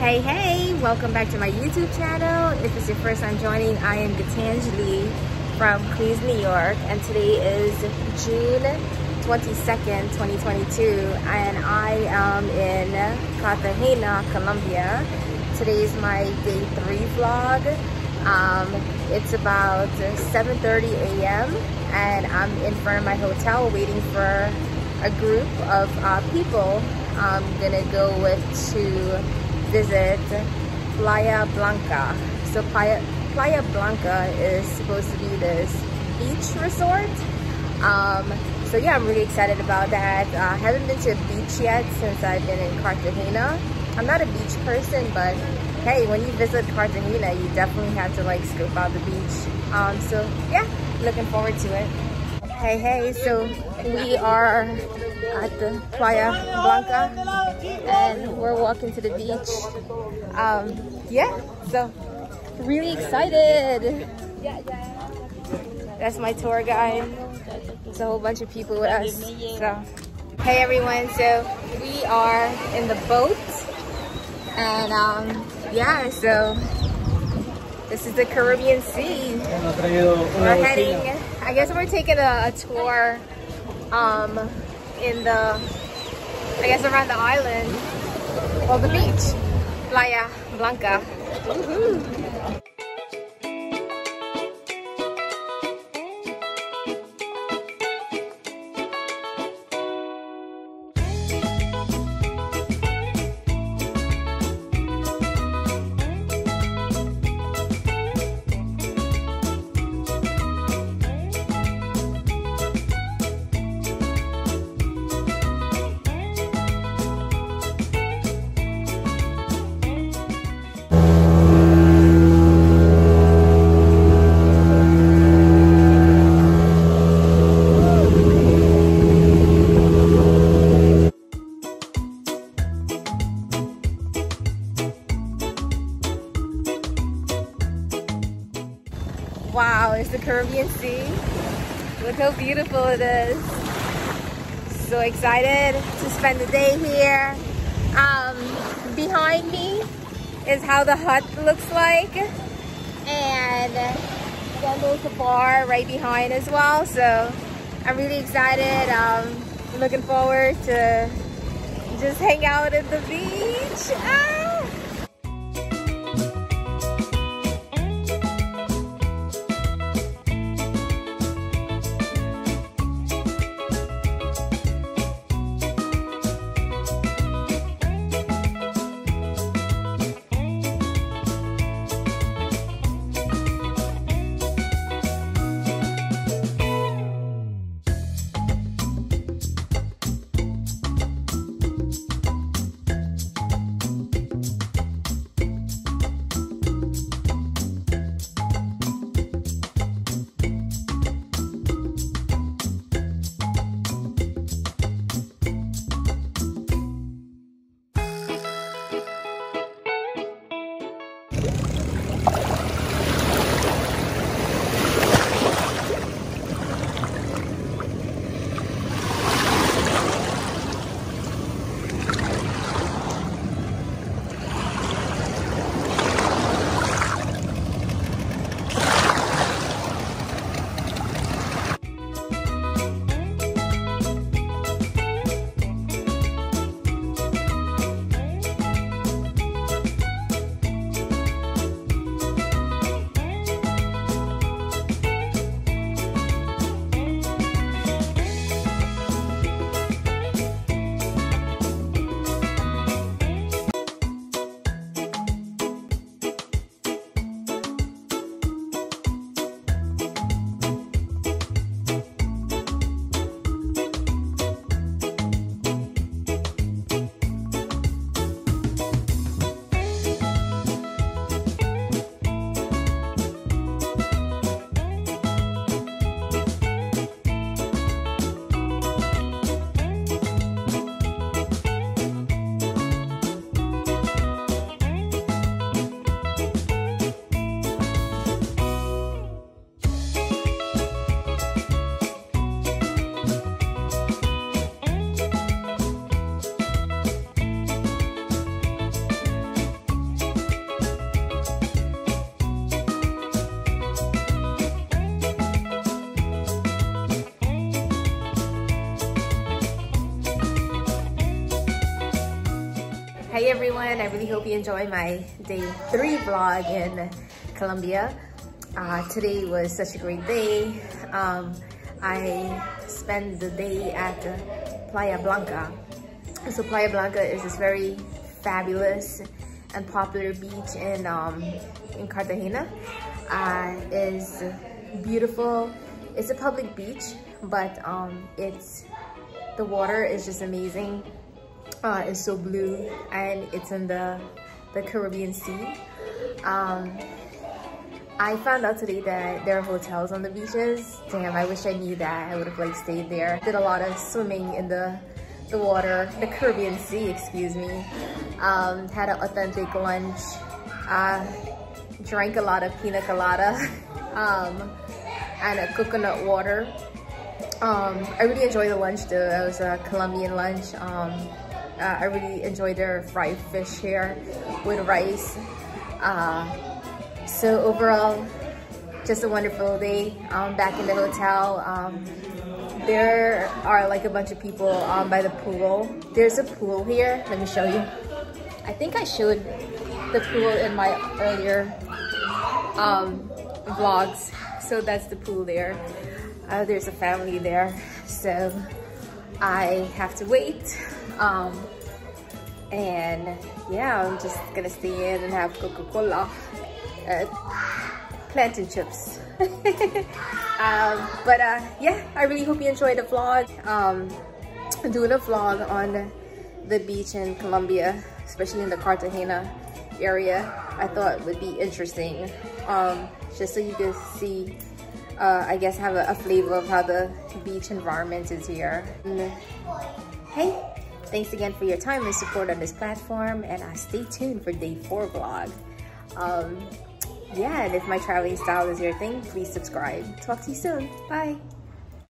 Hey, hey, welcome back to my YouTube channel. If it's your first time joining, I am Gatangalie from Queens, New York, and today is June 22nd, 2022, and I am in Cartagena, Colombia. Today is my day three vlog. Um, it's about 7.30 a.m. and I'm in front of my hotel waiting for a group of uh, people I'm gonna go with to visit Playa Blanca. So Playa, Playa Blanca is supposed to be this beach resort. Um, so yeah, I'm really excited about that. Uh, I haven't been to a beach yet since I've been in Cartagena. I'm not a beach person, but hey, when you visit Cartagena, you definitely have to like scope out the beach. Um, so yeah, looking forward to it. Hey, hey, so we are at the Playa Blanca and we're walking to the beach. Um, yeah, so really excited. That's my tour guide. It's a whole bunch of people with us. So, hey everyone, so we are in the boat and um, yeah, so this is the Caribbean Sea. We're heading, I guess we're taking a, a tour um, in the, I guess around the island, or the beach, Playa Blanca. Wow, it's the Caribbean Sea. Look how beautiful it is. So excited to spend the day here. Um, behind me is how the hut looks like. And then there's a bar right behind as well. So I'm really excited. Um, looking forward to just hang out at the beach. Ah! Everyone. I really hope you enjoy my day three vlog in Colombia. Uh, today was such a great day. Um, I spent the day at Playa Blanca. So Playa Blanca is this very fabulous and popular beach in, um, in Cartagena. Uh, beautiful. It's a public beach, but um, it's the water is just amazing. Uh, it's so blue and it's in the, the Caribbean Sea. Um, I found out today that there are hotels on the beaches. Damn, I wish I knew that. I would have like stayed there. Did a lot of swimming in the the water, the Caribbean Sea, excuse me. Um, had an authentic lunch. Uh, drank a lot of pina colada um, and a coconut water. Um, I really enjoyed the lunch though. It was a Colombian lunch. Um, uh, I really enjoyed their fried fish here with rice. Uh, so overall, just a wonderful day um, back in the hotel. Um, there are like a bunch of people um, by the pool. There's a pool here. Let me show you. I think I showed the pool in my earlier um, vlogs. So that's the pool there. Uh, there's a family there. So I have to wait. Um, and yeah, I'm just gonna stay in and have Coca-Cola. Uh, plantain chips. um, but uh, yeah, I really hope you enjoyed the vlog. Um, doing a vlog on the beach in Colombia, especially in the Cartagena area. I thought would be interesting, um, just so you can see, uh, I guess, have a, a, flavor of how the beach environment is here. And, hey, thanks again for your time and support on this platform, and uh, stay tuned for day four vlog. Um, yeah, and if my traveling style is your thing, please subscribe. Talk to you soon. Bye.